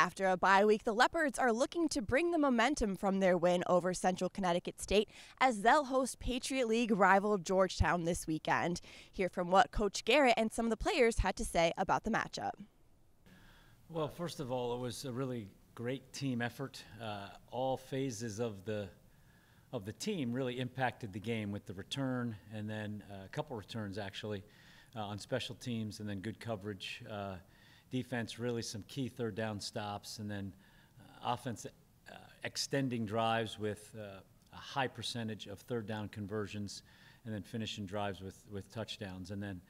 After a bye week, the Leopards are looking to bring the momentum from their win over Central Connecticut State as they'll host Patriot League rival Georgetown this weekend. Hear from what Coach Garrett and some of the players had to say about the matchup. Well, first of all, it was a really great team effort. Uh, all phases of the of the team really impacted the game with the return and then uh, a couple returns actually uh, on special teams and then good coverage. Uh, defense, really some key third down stops, and then uh, offense uh, extending drives with uh, a high percentage of third down conversions, and then finishing drives with, with touchdowns, and then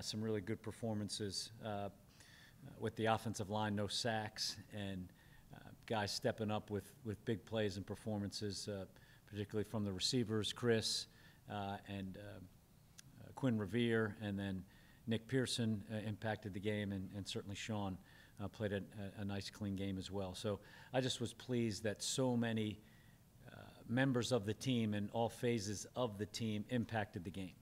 some really good performances with the offensive line, no sacks, and guys stepping up with, with big plays and performances, particularly from the receivers, Chris and Quinn Revere, and then Nick Pearson uh, impacted the game, and, and certainly Sean uh, played a, a, nice, clean game as well. So I just was pleased that so many uh, members of the team and all phases of the team impacted the game.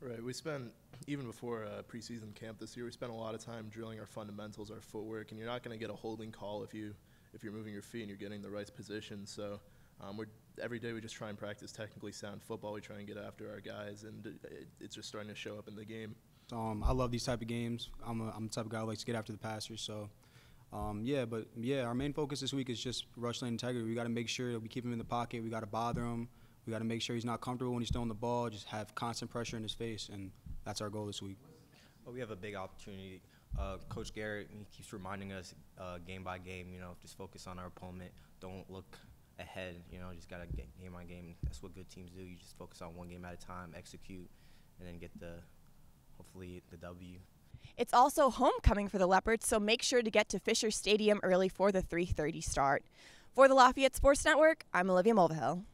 Right. We spent even before uh, preseason camp this year. We spent a lot of time drilling our fundamentals, our footwork, and you're not going to get a holding call if you if you're moving your feet and you're getting the right position. So um, we're every day we just try and practice technically sound football. We try and get after our guys, and it, it's just starting to show up in the game. Um, I love these type of games. I'm, a, I'm the type of guy who likes to get after the passers. So, um, yeah, but yeah, our main focus this week is just rush lane integrity. We got to make sure that we keep him in the pocket. We got to bother him. We got to make sure he's not comfortable when he's throwing the ball. Just have constant pressure in his face, and that's our goal this week. Well, we have a big opportunity. Uh, Coach Garrett he keeps reminding us uh, game by game. You know, just focus on our opponent. Don't look ahead. You know, just gotta get game on game. That's what good teams do. You just focus on one game at a time, execute, and then get the hopefully the W. It's also homecoming for the Leopards, so make sure to get to Fisher Stadium early for the 3:30 start. For the Lafayette Sports Network, I'm Olivia Mulvihill.